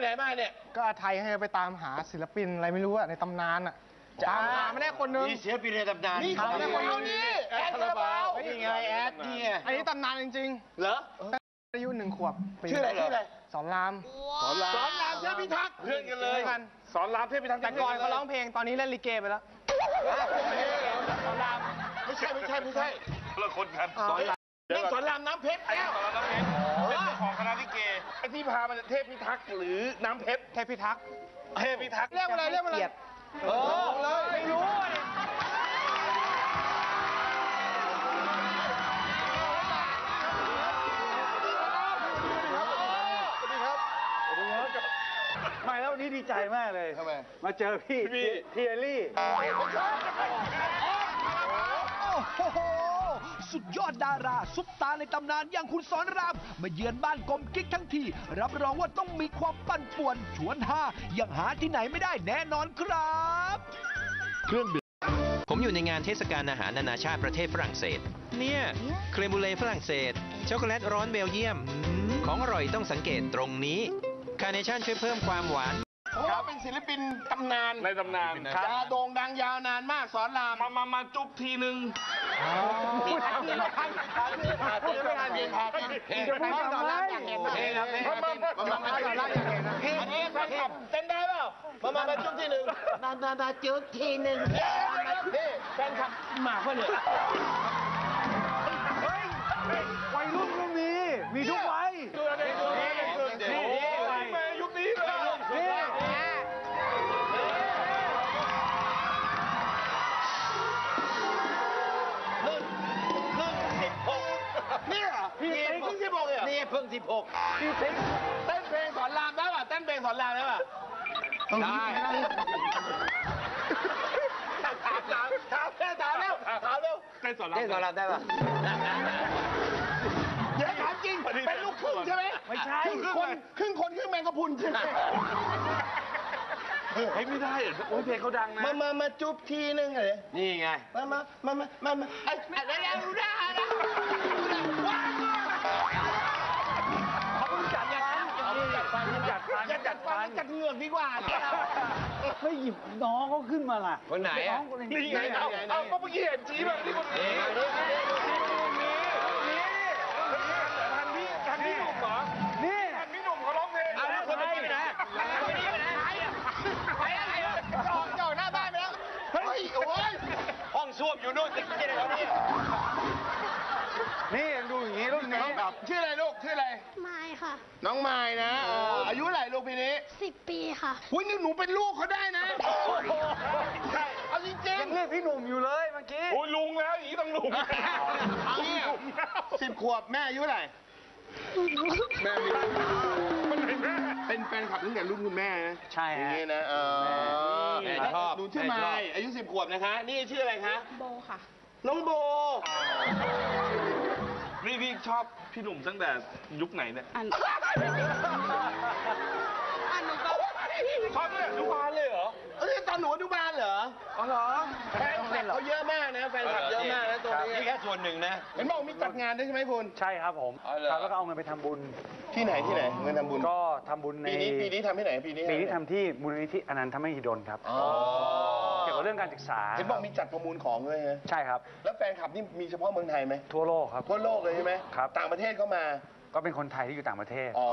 ไหนมาเนี่ย ก็อาไทยให้ไปตามหาศิลปินอะไรไม่รู้อะในตำนานอะตามหาไม่ได้คนนึง มีเสียปีในตำนานนี่ของครับเรานี่แอดคาราบาวนี่ไงแอดนี่ไงอันนี้ตำนานจริงเหรอๆอายุหนึ่งขวบปีชื่ออะไรชื่ออะไรสอนรามสอนรามสอนรามเทพิทักษ์เพื่อนกันเลยกันสอนรามเทพิทักษ์แต่ก่อนเขาร้องเพลงตอนนี้เล่นลิเกไปแล้วสอนรามไม่ใช่ไม่ใช่ไม่ใช่คนละคนกันสอนราม นี่สอนรามน้ำเพชรไอ้แก้วสอนรามน้ำเพชรเป็นเจ้าของคณะลิเกไอ้ที่พามาเทพพิทักษ์หรือน้ำเพชรเทพิทักษ์เทพพิทักษ์เรียกอะไรเรียกอะไรเออเลยไม่รู้อะไม่แล้ววันนี้ดีใจมากเลย ทำไม มาเจอพี่พี่เอลลี่ โอ้โห สุดยอดดารา ซุปตาร์ในตำนานอย่างคุณศรราม มาเยือนบ้านกลมกิ๊กทั้งที รับรองว่าต้องมีความปั่นป่วน ชวนฮาอย่างหาที่ไหนไม่ได้แน่นอนครับผมอยู่ในงานเทศกาลอาหารนานาชาติประเทศฝรั่งเศส เนี่ย crème brûlée ฝรั่งเศส ช็อกโกแลตร้อนเบลเยียม ของอร่อยต้องสังเกตตรงนี้ คาร์เนชั่นช่วยเพิ่มความหวาน เขาเป็นศิลปินตำนานในตำนานดาโด่งดังยาวนานมากศรรามมามามาจุ๊บทีนึงพูดทันทีไม่ทันพูดไม่ทันเพลงเพลงเพลงสอนรามอยากเห็นเพลงครับเพลงเพลงสอนรามอยากเห็นเพลงอันนี้แฟนคลับเต้นได้เปล่ามามามาจุ๊บทีหนึ่งมามามาจุ๊บทีหนึ่งนี่แฟนคลับหมากเขาเนี่ยวัยรุ่นก็มีมีทุกวัยดู เหรอนี่เพิ่งสิบหกพี่เต้นเต้นเพลงสอนรามได้ป่ะเต้นเพลงสอนรามได้ป่ะได้ ถามถามถามถามแล้วถามแล้วเต้นสอนรามเต้นสอนรามได้ปะเดี๋ยวถามจริง เป็นลูกครึ่งใช่ไหมไม่ใช่ครึ่งคนครึ่งคนครึ่งแมงกะพรุนใช่ไหมเฮ้ยไม่ได้เหรอโอ้ยเพลงเขาดังนะ มา มา มาจุ๊บทีนึงเลยนี่ไง มา มา มา มา มามาไอ้อะไรแล้วได้แล้ว จัดฟันจัดฟันอย่าจัดฟันจัดเหงือกดีกว่าไม่หยิบน้องเขาขึ้นมาล่ะคนไหนอะองคนนี่ไงเอาเอาก็เมื่อกี้เห็นชี้แบบนี้คนนี้ทันพี่ทันพี่หนุ่มเหรอนี่ทันพี่หนุ่มเขาร้องเพลงเอาแล้วคนเมื่อกี้ไปไหนคนนี้ไปไหนไปอะไรอะจอดจอดหน้าบ้านไปแล้วเฮ้ยโอ้ยห้องส้วมอยู่นู่นติดที่ไหนแล้วนี่นี่ ยังดูอย่างนี้รุ่นนี้ชื่ออะไรลูกชื่ออะไร ไม่ค่ะ น้องไม้นะเอออายุเท่าไหร่ลูกปีนี้สิบปีค่ะ อุ้ยนี่หนูเป็นลูกเขาได้นะใช่เอาจริงยังเรียกพี่หนุ่มอยู่เลยเมื่อกี้โอ้ยลุงแล้วอย่างนี้ต้องลุงๆเอาเนี่ยสิบขวบแม่อายุเท่าไหร่แม่มีเป็นแฟนคลับตั้งแต่รุ่นคุณแม่นะใช่อย่างฮะนี้นะเออแม่ชอบหนูชื่อแม่ไม้ชอบ อายุสิบขวบนะคะ นี่ชื่ออะไรคะ โบค่ะ น้องโบ นี่พี่ชอบพี่หนุ่มตั้งแต่ยุคไหนเนี่ย อัน ชอบตั้งแต่ยุคบานเลยเหรอเอ้ยตอนหนูอนุบาลเหรออ๋อเหรอแฟนคลับเขาเยอะมากนะแฟนคลับเยอะมากนะตัวนี้นี่แค่ส่วนหนึ่งนะเห็นบอกมีจัดงานด้วยใช่ไหมคุณ ใช่ครับผมอ๋อเหรอ ครับแล้วก็เอาเงินไปทำบุญ ที่ไหนที่ไหนเงินทำบุญก็ทำบุญในปีนี้ปีนี้ทำที่ไหนปีนี้ปีนี้ทำที่มูลนิธิอนันทมหิดลครับ อ๋อเกี่ยวกับเรื่องการศึกษาเห็นบอกมีจัดประมูลของด้วยฮะใช่ครับ แล้วแฟนคลับนี่มีเฉพาะเมืองไทยไหมทั่วโลกครับ ทั่วโลกเลยใช่ไหมครับ ต่างประเทศเข้ามา ก็เป็นคนไทยที่อยู่ต่างประเทศ อ๋อ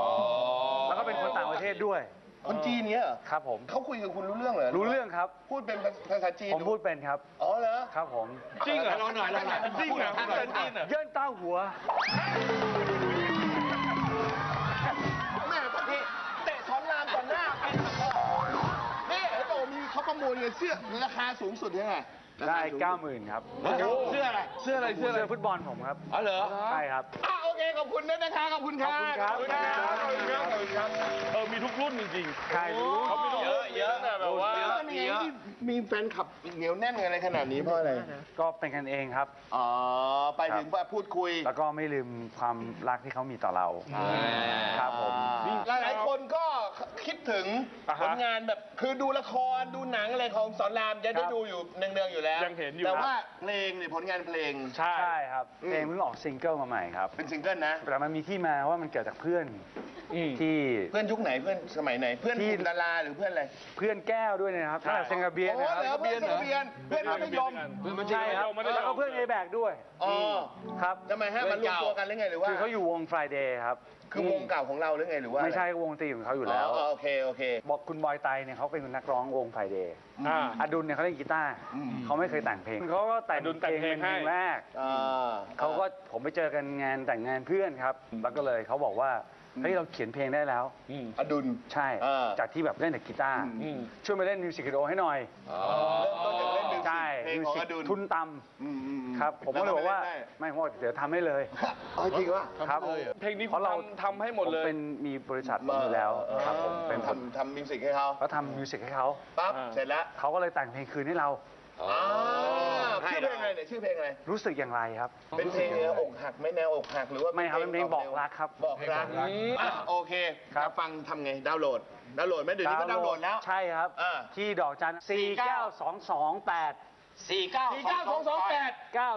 แล้วก็เป็นคนต่างประเทศด้วย คนจีนเนี้ยเหรอครับผม เขาคุยกับคุณรู้เรื่องเหรอรู้เรื่องครับ พูดเป็นภาษาจีนผมพูดเป็นครับ อ๋อเหรอ ครับผม จริงเหรอเราหน่อยเราหน่อยจริงเหรอภาษาจีนเหรอเยื่นเต้าหัวแม่พอดีเตะช้อนรามต่อหน้านี่ไอ้โตมีเขาประมูลเงินเสื้อราคาสูงสุดเท่าไหร่ได้เก้าหมื่นครับ เสื้ออะไร เสื้ออะไร เสื้ออะไรเสื้อฟุตบอลผมครับ อ๋อเหรอ ใช่ครับอะโอ เคขอบคุณด้วยนะคะขอบคุณครับขอบคุณครับขอบคุณครับขอบคุณครับเออมีทุกรุ่นจริงใช่รู้เขามีทุกรุ่นเยอะนะแบบว่าที่มีแฟนคลับเหนียวแน่นอะไรขนาดนี้เพราะอะไรก็เป็นกันเองครับอ๋อไปถึงว่าพูดคุย แล้วก็ไม่ลืมความรักที่เขามีต่อเราครับผมหลายๆคนก็ คิดถึงอ่าผฮะลงานแบบคือดูละครดูหนังอะไรของศรรามจะได้ครับดูอยู่เนืองๆอยู่แล้วยังเห็นอยู่ แต่ครับว่าเพลงเนี่ยผลงานเพลง ใช่ ใช่ครับ อืม เพลงเพิ่งออกซิงเกิลมาใหม่ครับ เป็นซิงเกิลนะ แต่มันมีที่มาว่ามันเกิดจากเพื่อนที่ เพื่อนยุคไหนเพื่อนสมัยไหน เพื่อนที่ กลุ่มดาราหรือเพื่อนอะไรเพื่อนแก้วด้วยนะครับตั้งแต่เซนต์คาเบรียลโอ้นะครับเหรอเพื่อนเซนต์คาเบรียลเพื่อนมัธยม ใช่ครับ แล้วก็เพื่อนเอแบกด้วยอ๋อครับทำไมฮะมารวมตัวกันหรือไงหรือว่า คือเขาอยู่วง Friday ครับคือวงเก่าของเราหรือไงหรือว่าไม่ใช่วงตีของเขาอยู่แล้วอ๋อโอเคโอเค บอกคุณบอยไตเนี่ยเขาเป็นนักร้องวง Friday อ่าอดุลเนี่ยเขาเล่นกีตาร์อืมเขาไม่เคยแต่งเพลงเขาก็แต่งเพลงเป็นเพลงแรกอ่าเขาก็ผมไปเจอกันงานแต่งงานเพื่อนครับ แล้วก็เลยเขาบอกว่า เฮ้ยเราเขียนเพลงได้แล้ว อดุลใช่ อ่า จากที่แบบเล่นแต่กีตาร์อืม ช่วยมาเล่นมิวสิกวิดีโอให้หน่อยเริ่มต้นจากเล่นมิวสิใช่กเพลงมิวของสิอกดุลทุนต่อืมอืมอืมำครับ ผมก็เลยบอกว่าแล้ไม่เพราะว่าเดี๋ยวทำให้เลยทำไม่ได้อ๋อจริงวะครับเพลงนี้เพราะเราทำให้หมดเลยผเป็นมีบริษัทผมอยู่แล้วครับผมเป็นคนทำทำมิวสิกให้เขาก็ทำมิวสิกให้เขาปั๊บเสร็จแล้วเขาก็เลยแต่งเพลงคืนให้เราอ่า ชื่อเพลงอะไรเนี่ยชื่อเพลงอะไร รู้สึกอย่างไรครับ เป็นเพลงแนวอกหักไหม่แนวอกหักหรือว่าไม่ครับเป็นเพลงบอกรักครับ บอกรักอะโอเคครับ ฟังทำไงดาวน์โหลดดาวน์โหลดไหมเดี๋ยวนี้ก็ดาวน์โหลดแล้ว ใช่ครับอ่าที่ดอกจัน4 9 2 2 8สี่เก้าสี่เก้าสองสองแปด901เก้า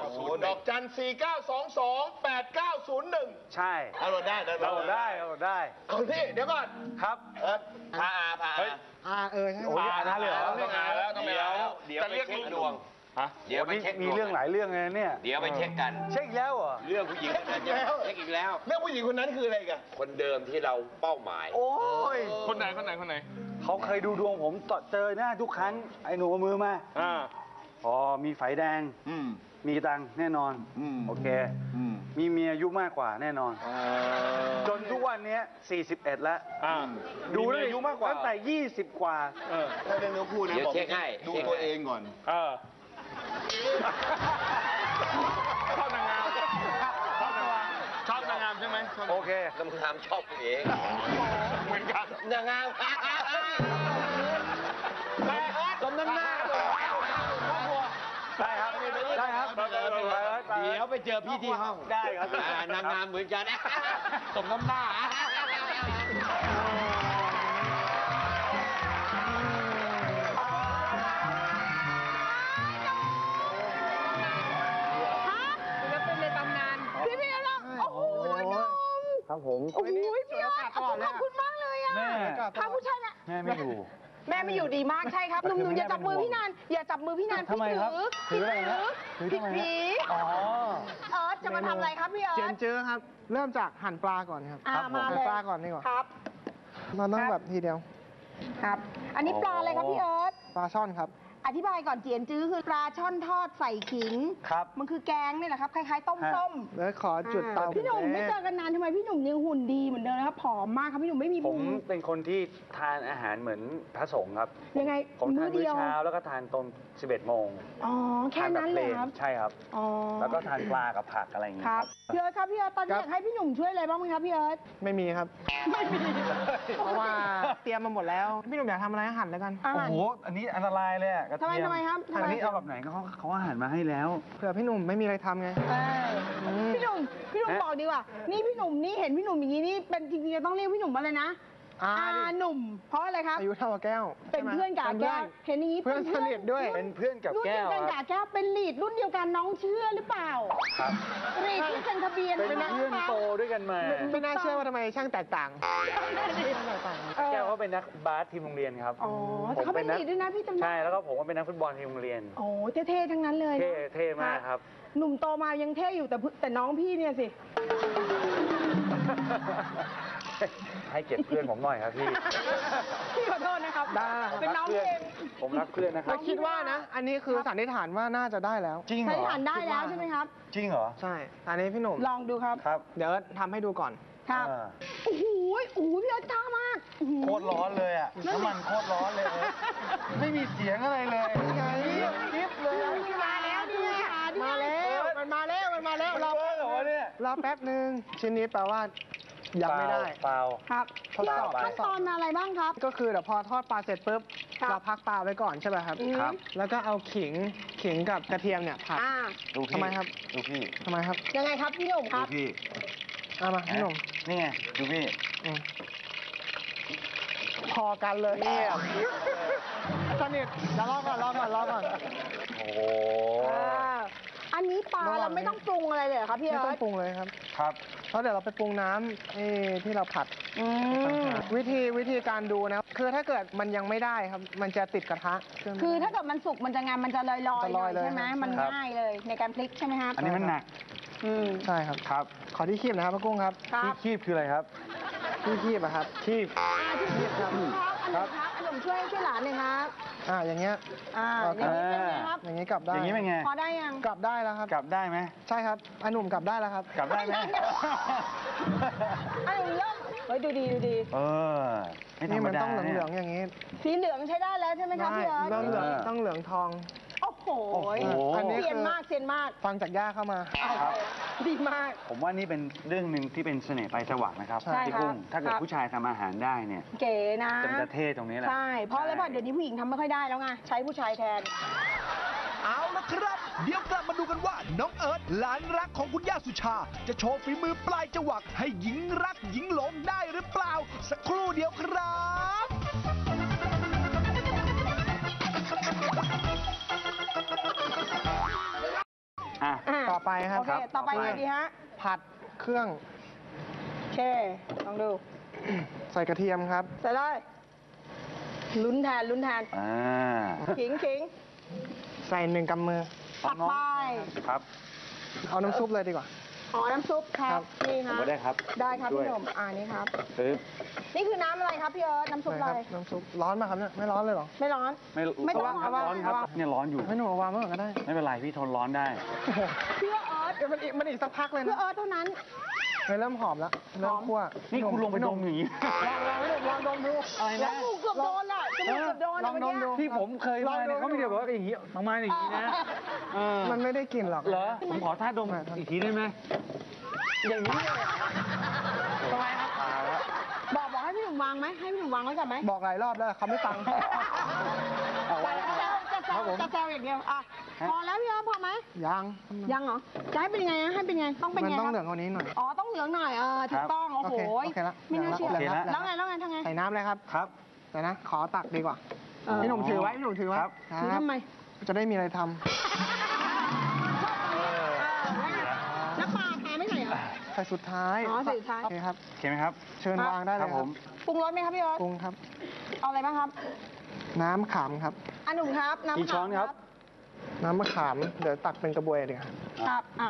โอ้ศูโหนย์ดอกจันสี่เก้าสองสองแปดเก้าศูนย์หนึ่งใช่ดาวน์โหลดได้ดาวน์เราโหลดได้เราได้ เอาพี่เดี๋ยวก่อนครับ เออพาอาพาอา อ่าเออใช่โอ้ยอันนั้นเลยเหรอต้องอ่านแล้วต้องไปเดี๋ยวอ่านแล้วเดี๋ยวไปเช็คดวงฮะเดี๋ยวไปมีเช็คมีดวงเรื่องหลายเรื่องเลยนะเนี่ย เดี๋ยวไปเช็คกัน เช็คอีกแล้วเหรอ เรื่องผู้หญิงคนนั้นเช็คอีกแล้วเรื่องผู้หญิงคนนั้นคืออะไรกัน คนเดิมที่เราเป้าหมาย โอ้ย คนไหนคนไหนคนไหน เขาเคยดูดวงผมต่อเจอหน้าทุกครั้ง ไอ้หนูเอามือมาอ่าอ๋อมีไฟแดงอืมมีตังค์แน่นอนอืมโอเคอื มมีเมียอายุมากกว่าแน่นอน จนทุกวันเนี้ย41 แล้ว อ่าดูมีได้อายุมากกว่า ตั้งแต่ 20 กว่าถ้าเรื่องเนื้อคู่นะเดี๋ยวบอกเช็คให้ดูเช็คให้ ตัวเองก่อน เออชอบนางงามชอบนางงามชอบนางงามใช่ไหมชอบโอเคกำลังชอบตัวเองเหมือนกัน นางงามสมน้ำหน้า ได้ครับ ได้ครับ เดี๋ยวไปเจอพี่ที่ห้องได้ครับ อ่านางงามเหมือนกันสมน้ำหน้าเป็นในตำนาน พี่พี่เราโอ้โหนมครับผม โอ้โหพี่ยอดขอบคุณมากเลยอะแม่พาผู้ชายนะแม่ไม่อยู่ แม่ไม่อยู่ดีมากใช่ครับหนุ่มหนุ่มอย่าจับมือพี่นานอย่าจับมือพี่นานทำไมครับพี่ถืออะไรฮะถือผิดทำไมฮะ ผีอ๋อ เอิร์ธจะมาทำอะไรครับพี่เอิเจร์นธ เจอครับ เริ่มจากหั่นปลาก่อนครับอ่าครับผมาหั่เลนยปลาก่อนดีกว่าครับ เราต้องครับ แบบทีเดียว ครับ อันนี้ปลาอะไรครับพี่เอิร์ธปลาช่อนครับ อธิบายก่อนเจียนจื้อคือปลาช่อนทอดใส่ขิง ครับ มันคือแกงนี่แหละครับ คล้ายๆต้มฮะ ส้ม แล้วขอจุดเตาพี่หนุ่มแไม่เจอกันนานทำไมพี่หนุ่มยังหุ่นดีเหมือนเดิมนะครับผอมมากครับพี่หนุ่มไม่มีผพุมง เป็นคนที่ทานอาหารเหมือนพระสงฆ์ครับยังไงผมทานมื้มื้อเดีอยว เช้าแล้วก็ทานตอน11 โมงอ๋อ แค่ทานแบนั้บนเพเลลยนครับ ใช่ครับ อ๋อแล้วก็ทานปลากับผักอะไรอย่างเงี้คยรัครับบพี่เอิร์ธครับพี่เอิร์ธตอนนี้ครับอยากให้พี่หนุ่มช่วยอะไรบ้างไหมครับพี่เอิร์ธไม่มีครับ ไม่มี เพราะว่าเตรียมมาหมดแล้ว พี่หนุ่มอยากทำอะไรให้หั่นแล้วกัน อาโอ้หาร โห อันนี้อันตรายเลยอะกระทำไมเทียมทำไมครับทำไม อันนี้เอาแบบไหนก็เขาเขาอาหารมาให้แล้ว เผื่อพี่หนุ่มไม่มีอะไรทำไง เอออืมพี่หนุ่มพี่หนุ่มฮะ บอกดีกว่า นี่พี่หนุ่มนี่เห็นพี่หนุ่มอย่างนี้นี่เป็นจริงๆจะต้องเรียกพี่หนุ่มว่าอะไรนะ อาอาดิ หนุ่ม เพราะอะไรครับ อายุเท่ากับแก้วเป็นใช่ไหมเพื่อนกับอาแก้วเห็นอย่างนี้เพื่อนสนิทด้วย เป็นเพื่อนกับรุ่นแก้เดียววกันคกับรับอาแก้วเป็นลีดรุ่นเดียวกันน้องเชื่อหรือเปล่าครับ ลีดที่เซ็นทะเบียนเป็นนะเพื่อนโตด้วยกันมาไม่น่าเชื่อว่าทำไมช่างแตกต่างเออแก้วเขาเป็นนักบาสทีมโรงเรียนครับอ๋อแต่เขาเป็นลีดด้วยนะพี่จำได้ใช่แล้วก็ผมก็เป็นนักฟุตบอลทีมโรงเรียน โอ้เท่ๆทั้งนั้นเลยเท่นะเท่มากครับ หนุ่มโตมายังเท่อยู่แต่เพื่อนแต่น้องพี่เนี่ยสิ ให้เกียรติเพื่อนผมหน่อยครับพี่ พี่ขอโทษนะครับ ได้เป็นน้องเพื่เองผมรักเพื่อนนะครัเราบ คิดว่านะ อันนี้คือสันนิษฐานว่าน่าจะได้แล้ว จริงเหใช้รอฐานได้แล้วใช่ไหมครับ จริงเหรอ ใช่ อันนี้พี่หนุ่มลองดูครับ ครับเดี๋ยวทำให้ดูก่อน ครับอ่าโอ้โหโอ้โหพี่เอิร์ธจ้ามากอื้อหือ โคตรร้อนเลยอะน้ำมันโคตรร้อนเลยเออไม่มีเสียงอะไรเลยไงคลิปเลยมาแล้วเนี่ยมาแล้ว มันมาแล้ว มันมาแล้ว รอเออเหรอวะเนี่ย รอแป๊บหนึ่งชิ้นนี้แปลว่า ยังไม่ได้ เปล่าครับ ทดพี่สเอิอบร์ธขั้นตอนมาอะไรบ้างครับ ก็คือเดี๋ยวพอทอดปลาเสร็จปุ๊บครับเราพักปลาไว้ก่อนใช่ไหมครับ อืม ครับ แล้วก็เอาขิงขิงกับกระเทียมเนี่ยผัด อ่า ดูพี่ทำไมครับ ดูพี่ทำไมครับยังไงครับพี่หนุ่มคดูรับ พี่เอามาพี่หนุ่มนี่ไงดูพี่ อืมพอกันเลยเงียบสนิทเดี๋ยวรอก่อนรอก่อนรอก่อน โอ้โหอ่า อันนี้ปลาระหว่าเรางไม่ต้องปรุงอะไรเลยเหรอครับพี่ไม่เอิต้อร์งธปรุงเลยครับ ครับ แล้วเดี๋ยวเราไปปรุงน้ำไอ้ที่เราผัด อืมวิธีวิธีการดูนะ คือถ้าเกิดมันยังไม่ได้ครับ มันจะติดกระทะเครื่องคือถ้าเกิดมันสุกมันจะงานมันจะลอยๆจะลอยเลยใช่ไหมเลยมันครับ ง่ายเลยในการพลิกใช่ไหมครับอันนี้มันหนักอืมใช่ครับ ครับขอที่คีบนะครับพระกุ้งครับ ครับที่คีบคืออะไรครับที่คีบอะครับ คีบ อ่าที่คีบครับครับอันหนุ่มครับ อันหนุ่มช่วยช่วยหลานหน่อยครับอ่าอย่างเงี้ย อ่าโออเคย่างนี้เป็นไงครับอย่างงี้กลับได้ อย่างนี้เป็นไง พอได้ยังกลับได้แล้วครับ กลับได้ไหมใช่ครับอันหนุ่มกลับได้แล้วครับ กลับได้ไหมอันหนุ่มเริ่มเฮ้ยดูดีดูดีเออไม่ธรนี่รมมันดาต้องเหนี่ยลืองๆอย่างนี้ สีเหลืองใช้ได้แล้วใช่ไหมครับได้พี่เอิร์ธต้องเหลืองเออต้องเหลืองทอง โอ้โหโอ้โห อันนี้เซียนคือมากเซียนมาก ฟังจากย่าเข้ามา ครับ ดีมาก ผมว่านี่เป็นเรื่องหนึ่งที่เป็นเสน่ห์ปลายจวักนะครับใช่พี่กุ้งครับถ้าเกิดครับ ผู้ชายทำอาหารได้เนี่ยเก๋นะจะเป็นจะเท่ตรงนี้แหละ ใช่ เพราะอะไรเพราะเดี๋ยวนี้ผู้หญิงทำไม่ค่อยได้แล้วไง ใช้ผู้ชายแทน เอาละครับ เดี๋ยวกลับมาดูกันว่า น้องเอิร์ธหลานรักของคุณย่าสุชา จะโชว์ฝีมือปลายจวักให้หญิงรักหญิงหลงได้หรือเปล่า สักครู่เดียวครับ ครับ โอเค ต่อไปไงดีฮะ ผัดเครื่องโอเค ลองดู ใส่กระเทียมครับ ใส่ได้ลุ้นแทนลุ้นแทนอ่าขิงขิงใส่หนึ่งกำมือตักไป ครับ เอาน้ำซุปเลยดีกว่า อ๋อ น้ำซุปครัครับบนี่ผมฮะก็ได้ครับได้ครับด้วยพี่หนุ่มอ่านี่ครับปึ๊บนี่คือน้ำอะไรครับพี่เอิร์ธน้ำซุปใช่อะไรครับน้ำซุปร้อนมากครับเนี่ยไม่ร้อนเลยเหรอไม่ร้อน ไม่ไม่ต้อง ร้อนครับเอาวางร้อนครับเอาวางเนี่ยร้อนอยู่ ไม่หนูเอาวางไว้ก่อนก็ได้ไม่เป็นไรพี่ทนร้อนได้ พี่ว่าเอิร์ธเดี๋ยวมันอีกมันอีกสักพักเลยเพื่อนะเอิร์ธเท่านั้น เริ่มหอมแล้วเริ่มคั่วนี่คุณลงไปดมอย่างนี้ลองลองดูอะไรแล้นะวเกือบโดนอะจมูกเกือบโดนลอะองเมื่อดมดูกี้ที่ผมเคยมาเนี่ยเขาไม่ได้บอกว่าอย่างนี้ประมาณอย่างนี้นะเออมันไม่ได้กลิ่นหรอกเหรอผมขอท่าดมไม่ครับอีกทีได้ไหมอย่างนี้เลยทำไมครับตายแล้วบอกบอกให้พี่หนุ่มวางไหมให้พี่หนุ่มวางไว้ก่อนไหมบอกหลายรอบแล้วเขาไม่ฟังเอาไว้จะแซวจะ แซวจะแซวอย่างเดียวอะพอแล้วพี่เอิร์ธพอไหมยังยังเหรอจะให้เป็นยังไงอะให้เป็นไงต้องเป็นมันไงต้องคเหลืรัองกว่านี้หน่อย อ๋อต้องเหลืองหน่อยเออถูกต้องโอ้โหโอเคโอเคละไม่น่าเชื่อโอเคละ แล้วไงแล้วไงทำไงใส่น้ำเลยครับครับแต่นะขอตักดีกว่าเออพี่หนุ่มถือไว้พี่หนุ่มถือไว้ครับถือทำไมจะได้มีอะไรทแล้วปลาแพ้ไม่ใส่เหรอำใส่สุดท้ายอ๋อใส่สุดท้ายโอเคครับโอเคไหมครับ เชิญวางได้คเลรัยบคผรับมปรุงรสไหมครับพี่เอิร์ธปรุงครับ เอาอะไรบ้างครับ น้ำขามครับ อันหนุ่มครับน้ำกี่ช้อนครับ น้ำมะขาม เดี๋ยวตักเป็นกระบวยดีกว่าครับอะ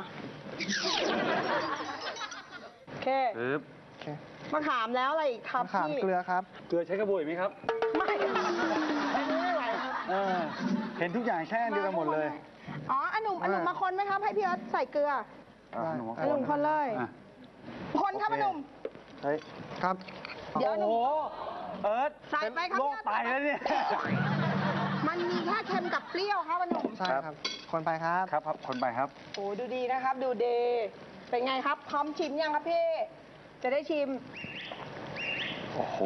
โอเคปึ๊บโอเคมะขามแล้วอะไรอีกครับมะขามพี่เกลือครับ เกลือใช้กระบวยไหมครับไม่ไม่ไหวครับเออเห็นทุกอย่างแช่อันเดียวกันหมดเลย อ๋ออันหนุ่มอันหนุ่มมาคนไหมครับ ให้พี่เอิร์ธใส่เกลืออะหนูอันหนุ่มคนเลย อะคนครับอันหนุ่ม เฮ้ย ครับ เดี๋ยวหนูโอ้โห เอิร์ธใส่ไปครับโลกไตแล้วเนี่ย มันมีแค่เค็มกับเปรี้ยวครับอันหนุ่มใช่ครับคนไปครับ ครับครับคนไปครับ โอ้ดูดีนะครับ ดูเดเป็นไงครับ พร้อมชิมยังครับพี่ จะได้ชิมโอ้โห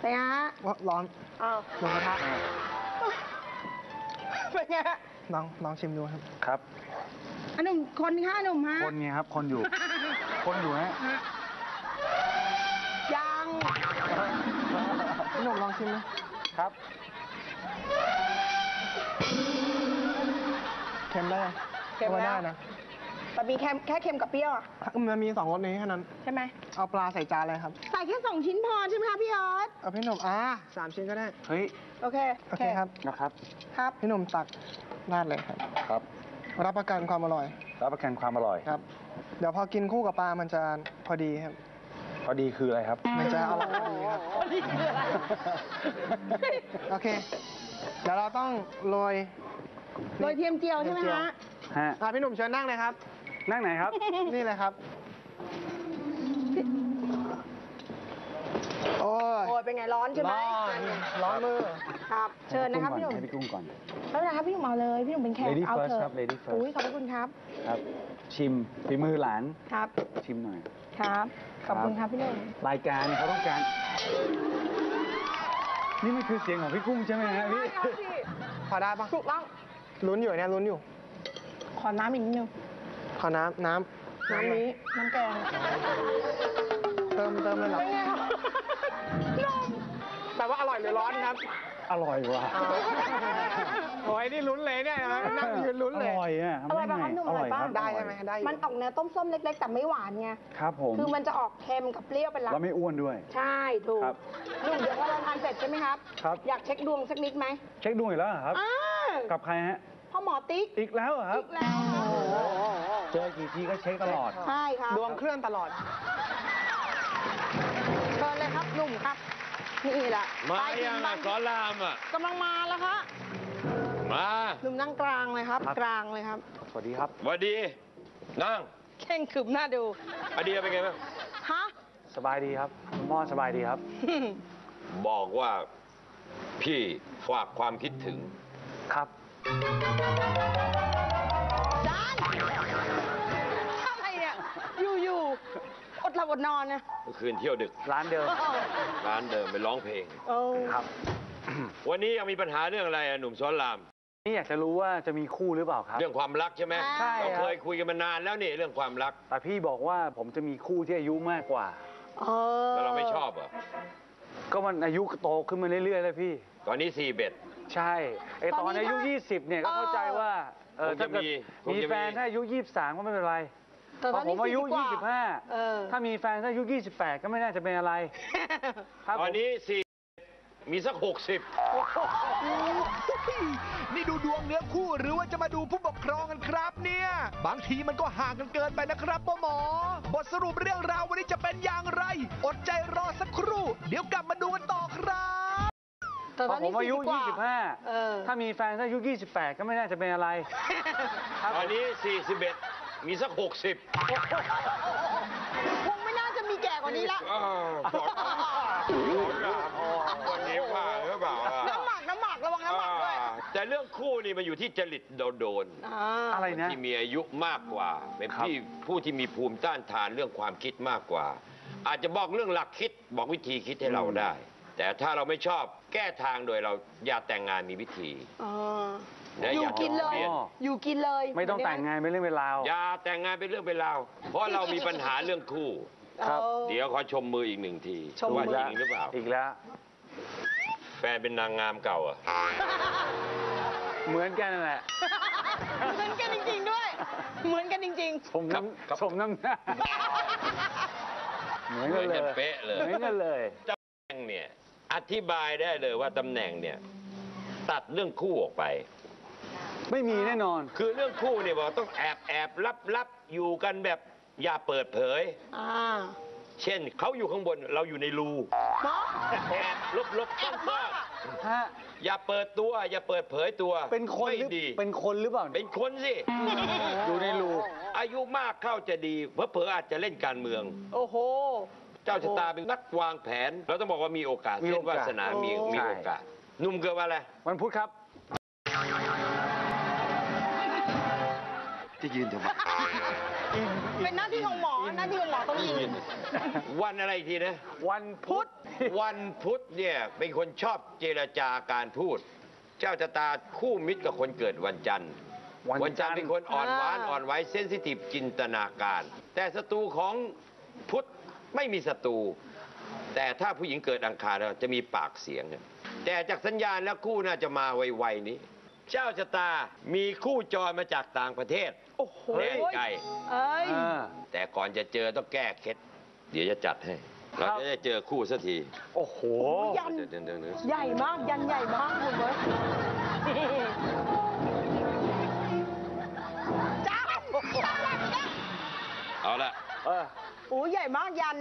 เป็นไงฮะว่าร้อนอ้าวลงกระทะเป็นไงฮะลองลองชิมดูครับ ครับ อันหนุ่มคนค่ะอันหนุ่มฮะคนไงครับ คนอยู่ คนอยู่ฮะยัง พี่ หนุ่มลองชิมนะครับ เค็มได้ยังเค็มอาไว้แล้ว ได้นะแต่มีแค่แค่เค็มกับเปรี้ยวอะมันมีสองรสนี้แค่นั้น ใช่ไหมเอาปลาใส่จานเลยครับ ใส่แค่สองชิ้นพอใช่ไหมคะพี่ออสเอาพี่หนุ่มอ่าสามชิ้นก็ได้ เฮ้ย โอเคโอเคครับ นะครับ ครับ พี่หนุ่มตักราดเลยครับ ครับ รับประกันความอร่อย รับประกันความอร่อย ครับ เดี๋ยวพอกินคู่กับปลามันจะพอดีครับ พอดีคืออะไรครับมันจะอร่อยพอดีครับนี่คืออะไร โอเค เดี๋ยวเราต้องโรยโรยเทียมเจียวใช่ไหมฮะฮะ อะพี่หนุ่มเชิญนั่งเลยครับ นั่งไหนครับ นี่เลยครับ โอ้ย โอ้ยเป็นไงร้อนใช่ไหมร้อนมือ ครับ เชิญนะครับพี่หนุ่มให้พี่กุ้งก่อนแล้วนะครับพี่หนุ่มเอาเลย พี่หนุ่มเป็นแขก Lady เอา first เถอะครับ Lady first อุ้ยขอบพระคุณครับ ครับ ชิมฝีมือหลาน ครับ ชิมหน่อย ครับ ขอบคุณครับพี่หนุ่มรายการเนี่ยเขาต้องการ นี่มันคือเสียงของพี่กุ้งใช่ไหมฮะพี่พอได้ปะถูกต้องลุ้นอยู่เนี่ยลุ้นอยู่ ขอน้ำอีกนิดนึงขอน้ำน้ำน้ำนี้น้ำแกงเติมเติมเลยเหรอเป็นไงครับแปลว่าอร่อยหรือร้อนครับ อร่อยว่ะโอ้ยนี่ลุ้นเลยเนี่ยนะนั่งยืนลุ้นอเลย ร่อยอะอร่อยปะครับหนุ่มอร่อยปะครับได้ใช่ไหมได้อยู่ มันออกเนื้อต้มส้มเล็กๆ แต่ไม่หวานไง ครับผมคือมันจะออกเค็มกับเปรี้ยวเป็นหลัก แล้วไม่อ้วนด้วย ใช่ ถูกครับหนุ่มเดี๋ยวพอเราทานเสร็จใช่ไหมครับ ครับ อยากเช็คดวงสักนิดไหมเช็คดูอีกแล้วเหรอครับ อ้าวกับใครฮะ พ่อหมอติ๊กอีกแล้วเหรอครับ อีกแล้วครับเจอกี่ทีก็เช็คตลอด ใช่ครับดวงเคลื่อนตลอด เชิญเลยครับหนุ่มครับ นี่แหละมาไปถึยังบ้อะนสอนรามอะกำลังมาแล้วครับมาหนุ่มนั่งกลางเลยครับครับ กลางเลยครับ สวัสดีครับหวัสดี นั่งเข่งขึมหน้าดูอดีตเป็นไงบ้างฮะสบายดีครับคุณพ่อสบายดีครับ บอกว่าพี่ฝากความคิดถึงครับ อดหลับอดนอนนะเมื่อคืนเที่ยวดึก ร้านเดิม ร้านเดิมไปร้องเพลง เออครับ วันนี้ยังมีปัญหาเรื่องอะไรอะหนุ่มสอนราม นี่อยากจะรู้ว่าจะมีคู่หรือเปล่าครับ เรื่องความรักใช่ไหมใช่ครับ เราเคยคุยกันมานานแล้วนี่เรื่องความรักแต่พี่บอกว่าผมจะมีคู่ที่อายุมากกว่า เออแล้วเราไม่ชอบเหรอก็มันอายุโตขึ้นมาเรื่อยๆเลยพี่ ตอนนี้สี่เบ็ด ใช่ไอตอนอายุ 20 เนี่ยก็เข้าใจว่าเออคงจะถ้าเกิดมีคงมีจะมี แฟนถ้าอายุ 23 ก็ไม่เป็นไร แต่พอผมอายุ 40กว่าเออ25ถ้ามีแฟนถ้าอายุ 28 ก็ไม่น่าจะเป็นอะไร ครับตอนนี้สี่มีสักหกสิบนี่ดูดวงเนื้อคู่หรือว่าจะมาดูผู้ปกครองกันครับเนี่ย บางทีมันก็ห่างกันเกินไปนะครับพ่อหมอ บทสรุปเรื่องราววันนี้จะเป็นอย่างไร อดใจรอสักครู่ เดี๋ยวกลับมาดูกันต่อครับ แต่พตออนผนี้มอายุ 40กว่าเออ 25 ถ้ามีแฟนถ้าอายุ 28 ก็ไม่น่าจะเป็นอะไร ครับตอนนี้สี่สิบเอ็ด มีสักหกสิบคงไม่น่าจะมีแก่กว่านี้ละวันนี้ว่าหรือเปล่าอะน้ำหมักน้ำหมักระวังน้ำหมักด้วย อ่าแต่เรื่องคู่นี่มันอยู่ที่จริตโดนอ่าอะไรนะ ที่มีอายุมากกว่า เป็นครับ พี่ผู้ที่มีภูมิต้านทานเรื่องความคิดมากกว่า อาจจะบอกเรื่องหลักคิดบอกวิธีคิดให้เราได้ แต่ถ้าเราไม่ชอบแก้ทางโดยเราอย่าแต่งงานมีวิธีอ่า และออย่ยู่กินเลยปลี่นอยู่กินเลยไม่ต้องแต่งงานเป็นเรื่องเป็นราว อย่าแต่งงานเป็นเรื่องเป็นราวเพราะเรามีปัญหาเรื่องคู่ ครับอาเดี๋ยวขอชมมืออีกหนึ่งทีชมมือ ว่าจริงหรือเปล่า อีกแล้ว แฟนเป็นนางงามเก่าอะ เหมือนกันนั่นแหละ เหมือนกันจริงๆด้วย เหมือนกันจริงชมน้ำชมน้ำหน้าเหมือนกันเลยเหมือนกันเป๊ะเลยเหมือนกันเลย ตำแหน่งเนี่ยอธิบายได้เลยว่าตำแหน่งเนี่ย ตัดเรื่องคู่ออกไป ไม่มีแน่นอน คือเรื่องคู่เนี่ยบอกต้องแอบแอบลับลับอยู่กันแบบอย่าเปิดเผยๆอ่าเช่นเขาอยู่ข้างบนเราอยู่ในรูเนาะแอบลบลบซ่อนซ่อนฮะ อย่าเปิดตัว อย่าเปิดเผยตัวเป็นคนไม่หรือดี เป็นคนหรือเปล่าเป็นคนสิ อยู่ในรู อายุมากเข้าจะดีเพอเผลอๆอาจจะเล่นการเมือง โอ้โห เจ้าชะตาเป็นนักวางแผน เราต้องบอกว่ามีโอกาสมีเส้โอนกาสวาสนามีโอ้มีโอกาสหนุ่มเกิดวันอะไรวันพุธครับ จะยืนทำไมเป็นหน้าที่ของหมอ หน้าที่ของหมอต้องยืน วันอะไรอีกทีนะ วันพุธ วันพุธเนี่ยเป็นคนชอบเจรจาการพูด เจ้าชะตาคู่มิตรกับคนเกิดวันจันทร์ วันจันทร์เป็นคนอ่อนหวานอ่าอ่อนไหวเซนซิทีฟจินตนาการ แต่ศัตรูของพุธไม่มีศัตรู แต่ถ้าผู้หญิงเกิดอังคารแล้วจะมีปากเสียง แต่จากสัญญาณแล้วคู่น่าจะมาไวๆนี้ เจ้าชะตามีคู่จรมาจากต่างประเทศโอ้โหแน่ใจ เอ้ยอ่าแต่ก่อนจะเจอต้องแก้เคล็ด เดี๋ยวจะจัดให้ เราจะได้เจอคู่สักทีโอ้โหยันเดี๋ยวเดี๋ยวเดี๋ยวเดี๋ยวใหญ่มากยันใหญ่มากคุณเว้ยจ้าเอาละเออโอ้ใหญ่มากยัน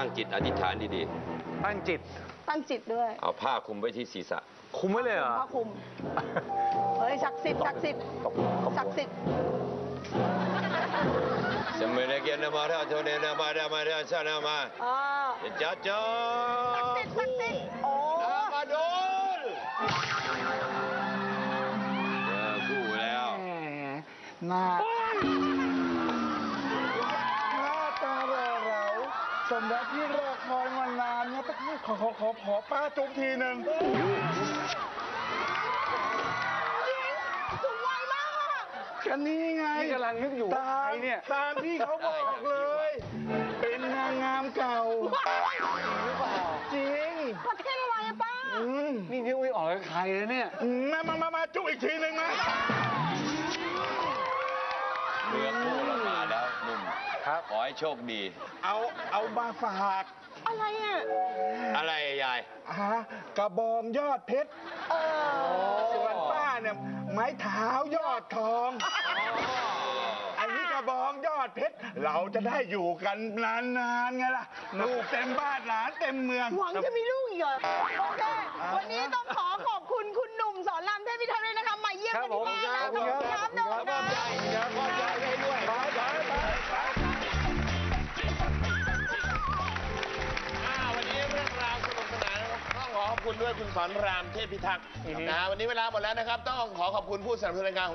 ตั้งจิตอธิษฐานดีตั้งจิตตั้งจิตด้วยๆ เอาผ้าคลุมไว้ที่ศีรษะ คุมไว้เลยเหรอพระคุม เฮ้ยศักดิ์สิทธิ์ศักดิ์สิทธิ์ศักดิ์สิทธิ์ สมัยนักเรียนนามาราโทเนนามารามาราชนามาอ่าจ้าจ้าศักดิ์สิทธิ์ศักดิ์สิทธิ์โอ้นามาโดนเจอคู่แล้ว หน้า มแล้วที่รอคอยมานานเนี่ยขอขอขอขอป้าจุ๊บทีหนึ่งสูงวัยมากอะกันนี่ไงพี่กำลังนึกอยู่ตาใครมเนี่ย ตามที่เขาบอกเลย เป็นนางงามเก่า จริงประเทศอะไรอะป้าอืมนี่นึกไม่ออกเลยใครนะเนี่ยมามามามาจุ๊บอีกทีหนึ่งนะเรือคู่เร ครับ ขอให้โชคดี เอาเอามาฝากอะไรอะอะไรยาย ฮะกระบองยอดเพชรเออส่วนป้าเนี่ยไม้เท้ายอดทอง อันนี้กระบองยอดเพชรเราจะได้อยู่กันนานๆไงล่ะลูกเต็มบ้านหลานเต็มเมือง หวังจะมีลูกอีกเหรอโอเควันนี้ต้องขอขอบคุณคุณหนุ่มสอนรามเทพิทักษ์ด้วยนะคะมาเยี่ยมกันที่บ้านแล้วขอบคุณครับหนุ่มนะอย่าพอใจให้ด้ว คุณด้วยคุณสอนรามเทพพิทักษ์นะวันนี้เวลาหมดแล้วนะครับ ต้องขอขอบคุณผู้สนับสนุนรายการ